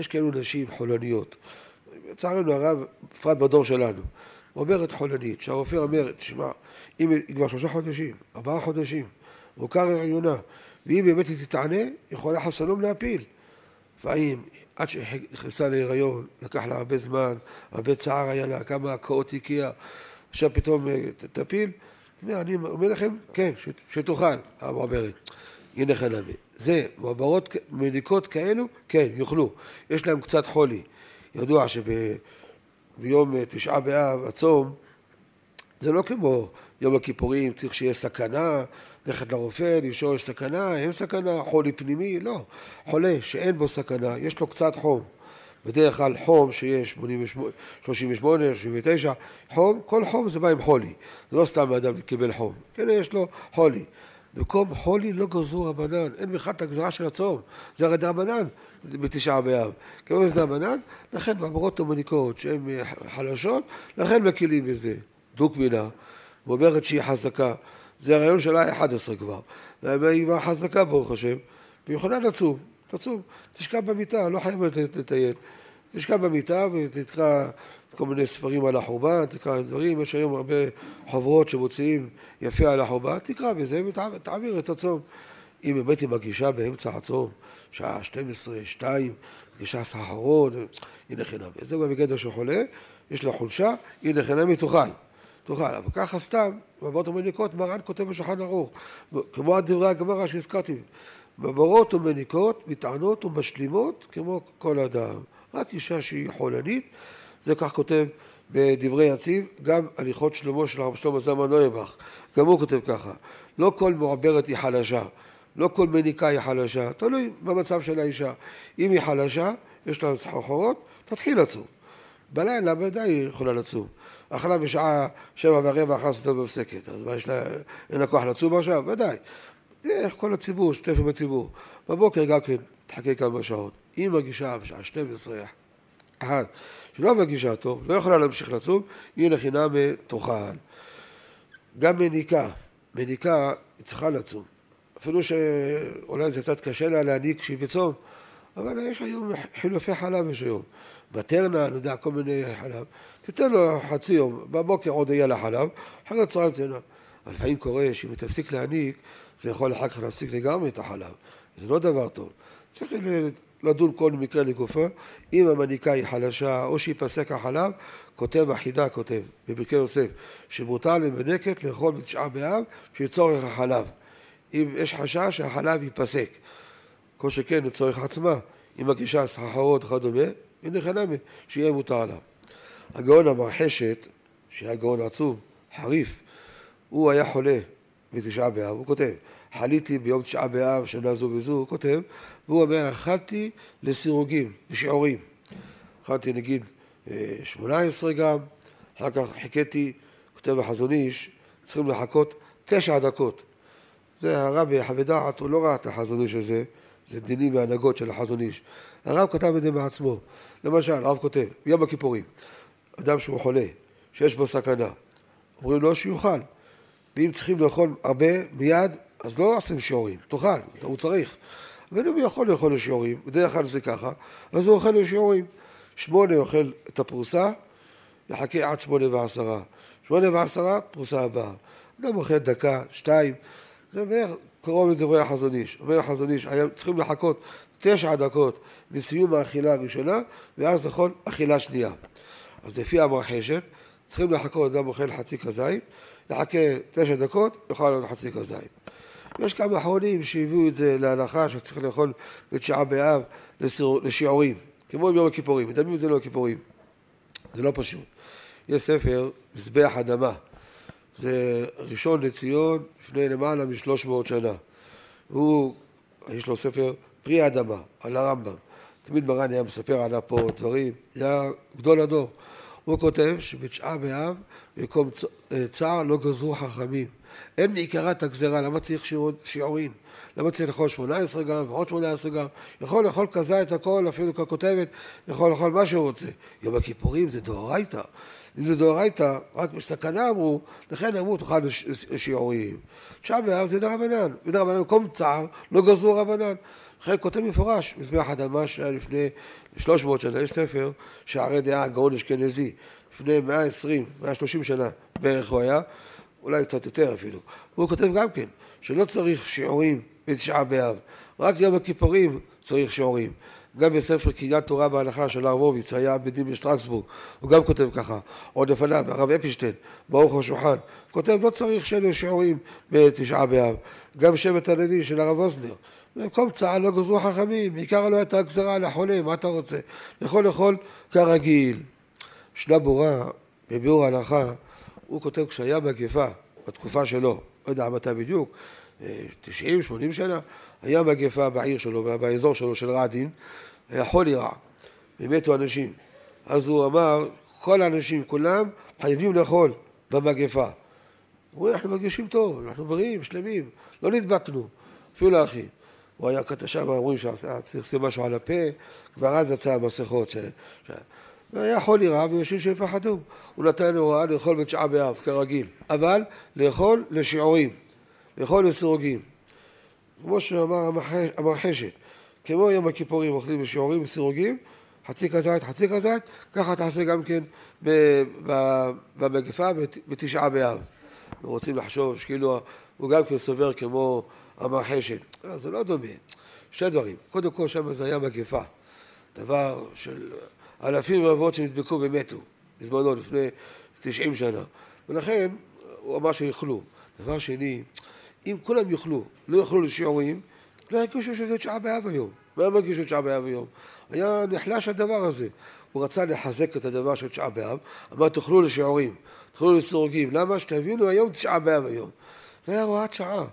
יש כאלו נשים חולניות. לצערנו הרב, בפרט בדור שלנו. אומרת חולנית, שהרופא אומר, תשמע, אם היא כבר שלושה חודשים, ארבעה חודשים, מוכר הריונה, ואם באמת היא תתענה, יכולה חס ושלום להפיל. לפעמים, עד שנכנסה להיריון, לקח לה הרבה זמן, הרבה צער היה לה, כמה הקאות הקיאה, עכשיו פתאום אה, תפיל. אני אומר לכם, כן, שתאכל, המעברת. הנה חלבי. זה, מעברות מדיקות כאלו, כן, יאכלו. יש להם קצת חולי. ידוע שביום תשעה באב, הצום, זה לא כמו יום הכיפורים, צריך שיהיה סכנה, ללכת לרופא, לשאול יש סכנה, אין סכנה, חולי פנימי, לא. חולה שאין בו סכנה, יש לו קצת חום. בדרך כלל חום שיש 38, 39, חום, כל חום זה בא עם חולי. זה לא סתם אדם קיבל חום, כן, יש לו חולי. במקום חולי לא גזרו רבנן, אין בכלל את הגזרה של הצום, זה הרי דרבנן בתשעה באב. כמו זה דרבנן, לכן מעברות הומניקות שהן חלשות, לכן מקילים בזה. דוק מינה, ואומרת שהיא חזקה, זה הרעיון שלה 11 כבר. והיא חזקה ברוך השם, והיא יכולה לצום, תצום, תשכב במיטה, לא חייבת לטייל. תשכב במיטה ותקרא כל מיני ספרים על החורבן, תקרא דברים, יש היום הרבה חוברות שמוציאים יפה על החורבן, תקרא בזה ותעביר את הצום. אם באמת היא מגישה באמצע הצום, שעה 12, 2, מגישה סחרון, הנה חינם. זה גם בגדר של חולה, יש לה חולשה, הנה חינם היא תאכל. תאכל. אבל ככה סתם, בברות ומניקות, מרן כותב בשולחן ערוך, כמו דברי הגמרא שהזכרתי. בברות ומניקות, מטענות ומשלימות כמו כל אדם. רק אישה שהיא חולנית, זה כך כותב בדברי יציב, גם הליכות שלמה של הרב שלמה זלמן נויבך, גם הוא כותב ככה, לא כל מעברת היא חלשה, לא כל מניקה היא חלשה, תלוי במצב של האישה. אם היא חלשה, יש לה סחרחורות, תתחיל לצום. בלילה בוודאי היא יכולה לצום. אכלה בשעה שבע ורבע אחר סדות בפסקת, אז מה יש לה, אין לה כוח לצום עכשיו? ודאי. כל הציבור, שותף עם הציבור. בבוקר גם כן תחכה כמה שעות. אם מגישה בשעה 12, אחת, שלא מגישה טוב, לא יכולה להמשיך לצום, היא לחינם תאכל. גם מניקה, מניקה היא צריכה לצום. אפילו שאולי זה קצת קשה לה להניק כשהיא בצום, אבל יש היום חילופי חלב יש היום. בטרנה, אני יודע, כל מיני חלב. תיתן לו חצי יום, בבוקר עוד יהיה לה חלב, אחרי הצהריים תהנה. אבל לפעמים קורה שאם היא תפסיק להניק, זה יכול אחר כך להפסיק לגמרי את החלב. זה לא דבר טוב. צריך לדון כל מקרה לגופו. אם המניקה היא חלשה או שייפסק החלב, כותב החידה כותב, בברכי יוסף, שמותר למנקת לאכול בתשעה באב שלצורך החלב. אם יש חשש שהחלב ייפסק. כל שכן לצורך עצמה, אם מגישה סחרחורות וכדומה, הנה חנמי, שיהיה מותר לה. הגאון המרחשת, שהיה גאון עצום, חריף, הוא היה חולה בתשעה באב, הוא כותב, חליתי ביום תשעה באב שנה זו וזו, הוא כותב, והוא אומר, אכלתי לסירוגים, לשיעורים. אכלתי נגיד 18 גרם, אחר כך חיכיתי, כותב החזון איש, צריכים לחכות תשע דקות. זה הרבי חווה דעת, הוא לא ראה את החזון איש הזה, זה דינים והנהגות של החזון איש. הרב כתב את זה בעצמו. למשל, הרב כותב, ביום הכיפורים, אדם שהוא חולה, שיש בו סכנה, אומרים לו שיאכל. ואם צריכים לאכול הרבה מיד, אז לא עושים שיעורים, תאכל, הוא צריך. אבל אם הוא יכול לאכול לשיעורים, בדרך כלל זה ככה, אז הוא אוכל לשיעורים. שמונה אוכל את הפרוסה, יחכה עד שמונה ועשרה. שמונה ועשרה, פרוסה הבאה. אדם אוכל דקה, שתיים, זה בערך קרוב לדברי החזון איש. אומר החזון איש, צריכים לחכות תשע דקות לסיום האכילה הראשונה, ואז לאכול אכילה שנייה. אז לפי המרחשת, צריכים לחכות, אדם אוכל חצי כזית, יחכה תשע דקות, יאכל עוד חצי כזית. יש כמה אחרונים שהביאו את זה להנחה שצריך לאכול בתשעה באב לשיעורים, כמו ביום הכיפורים, מדמים את זה לא הכיפורים. זה לא פשוט. יש ספר, מזבח אדמה. זה ראשון לציון לפני למעלה משלוש מאות שנה. הוא, יש לו ספר פרי אדמה, על הרמב"ם. תמיד מרן היה מספר עליו פה דברים, היה גדול הדור. הוא כותב שבתשעה באב, במקום צער לא גזרו חכמים. אין מעיקרת הגזרה, למה צריך שיעורין? למה צריך לאכול 18 גרם ועוד 18 גרם? יכול לאכול כזה את הכל, אפילו ככותבת, יכול לאכול מה שהוא רוצה. יום הכיפורים זה דאורייתא. דאורייתא, רק בסכנה אמרו, לכן אמרו תאכל שיעורים. תשעה באב זה דרבנן. ודרבנן במקום צער לא גזרו רבנן. לכן כותב מפורש, מזבח אדמה שהיה לפני 300 שנה, יש ספר שערי דעה גאון אשכנזי, לפני 120, 130 שנה בערך הוא היה, אולי קצת יותר אפילו. והוא כותב גם כן, שלא צריך שיעורים בתשעה באב, רק יום הכיפורים צריך שיעורים. גם בספר קהילת תורה בהלכה של הרב הורוביץ, היה בדין בשטרסבורג, הוא גם כותב ככה, עוד לפניו, הרב אפינשטיין, ברוך השולחן, כותב לא צריך שיהיו שיעורים בתשעה באב. גם שבט הלוי של הרב אוזנר, במקום צה"ל לא גזרו חכמים, בעיקר לא הייתה גזרה לחולה, מה אתה רוצה? יכול לאכול כרגיל. משנה ברורה, בביאור ההלכה, הוא כותב כשהיה מגפה, בתקופה שלו, לא יודע מתי בדיוק, 90, 80 שנה, היה מגפה בעיר שלו, באזור שלו של רעדין, היה חולי רע, ומתו אנשים. אז הוא אמר, כל האנשים, כולם, חייבים לאכול במגפה. הוא אומר, אנחנו מרגישים טוב, אנחנו בריאים, שלמים, לא נדבקנו, אפילו לאחים. הוא היה כתב שם, אומרים שצריך משהו על הפה, כבר אז יצא המסכות. ש... ש... והיה חולי רע ויושבים שיפחדו. הוא נתן הוראה לאכול בתשעה באב, כרגיל. אבל לאכול לשיעורים, לאכול לסירוגין. כמו שאמר המרחשת, כמו יום הכיפורים אוכלים בשיעורים וסירוגים, חצי כזית, חצי כזית, ככה תעשה גם כן במגפה בתשעה באב. ורוצים לחשוב שכאילו הוא גם כן סובר כמו המרחשת. לא, זה לא דומה. שני דברים. קודם כל שם זה היה מגפה. דבר של אלפים רבות שנדבקו ומתו בזמנו לפני 90 שנה. ולכן הוא אמר שיאכלו. דבר שני, אם כולם יאכלו, לא יאכלו לשיעורים, לא ירגישו שזה תשעה באב היום. מה הם הרגישו תשעה באב היום? היה נחלש הדבר הזה. הוא רצה לחזק את הדבר של תשעה באב, אמר תאכלו לשיעורים, תאכלו לסירוגים. למה? שתבינו היום תשעה באב היום. זה היה הוראת שעה.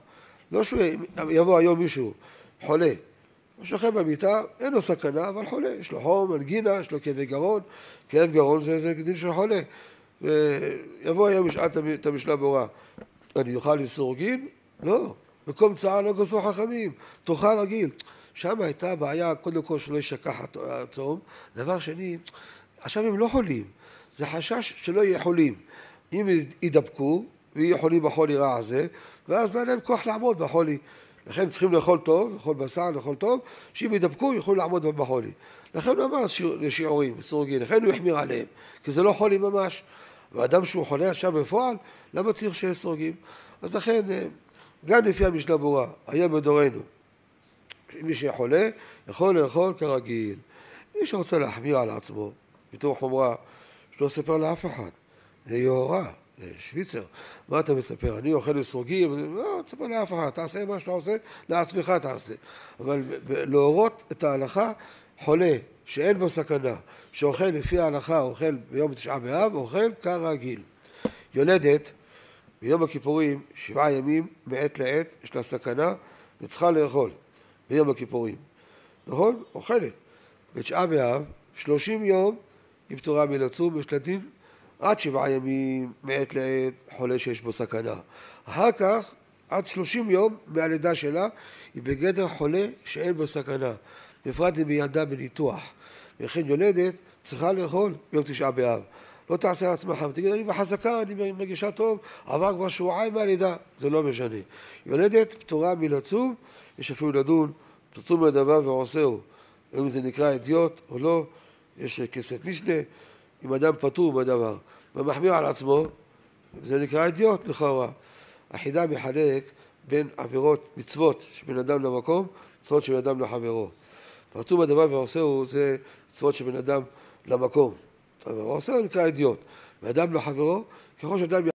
לא שיבוא היום מישהו חולה, הוא שוכב במיטה, אין לו סכנה, אבל חולה, יש לו חום, אנגינה, יש לו כאבי גרון, כאב גרון זה, זה דין של חולה. ויבוא היום בשעת את המשנה ברורה, אני אוכל לסירוגין? לא. מקום צער לא גזרו חכמים, תאכל רגיל. שם הייתה בעיה, קודם כל שלא יישכח הצום. דבר שני, עכשיו הם לא חולים, זה חשש שלא יהיו חולים. אם יידבקו ויהיו חולים בחולי רע הזה, ואז לא יהיה להם כוח לעמוד בחולי. לכן צריכים לאכול טוב, לאכול בשר, לאכול טוב, שאם ידבקו יוכלו לעמוד בחולי. לכן הוא אמר לשיעורים, לסירוגין, לכן הוא החמיר עליהם, כי זה לא חולי ממש. ואדם שהוא חולה עכשיו בפועל, למה צריך שיהיה סירוגין? אז לכן, גם לפי המשנה ברורה, היה בדורנו, מי שחולה, יכול לאכול כרגיל. מי שרוצה להחמיר על עצמו, בתור חומרה, שלא לספר לאף אחד, זה יהורה. שוויצר, מה אתה מספר? אני אוכל לסרוגים? לא, תספר לאף אחד, תעשה מה שאתה עושה, לעצמך תעשה. אבל להורות את ההלכה, חולה שאין בו סכנה, שאוכל לפי ההלכה, אוכל ביום תשעה באב, אוכל כרגיל. יולדת, ביום הכיפורים, שבעה ימים, מעת לעת, יש לה סכנה, וצריכה לאכול ביום הכיפורים. נכון? אוכלת. בתשעה באב, שלושים יום היא פטורה מלצום, דין עד שבעה ימים מעת לעת חולה שיש בו סכנה. אחר כך, עד שלושים יום מהלידה שלה, היא בגדר חולה שאין בו סכנה. בפרט אם היא ילדה בניתוח. וכן יולדת צריכה לאכול ביום תשעה באב. לא תעשה לעצמך חם, תגיד, אני בחזקה, אני מרגישה טוב, עבר כבר שבועיים מהלידה, זה לא משנה. יולדת פטורה מלצום, יש אפילו לדון, פטור מהדבר ועושהו, אם זה נקרא אדיוט או לא, יש כסף משנה. אם אדם פטור בדבר ומחמיר על עצמו, זה נקרא אידיוט לכאורה. החידה מחלק בין עבירות מצוות שבין אדם למקום, מצוות של אדם לחברו. פטור בדבר ועושהו זה מצוות של בן אדם למקום. ועושהו נקרא אידיוט. ואדם לחברו, ככל שאדם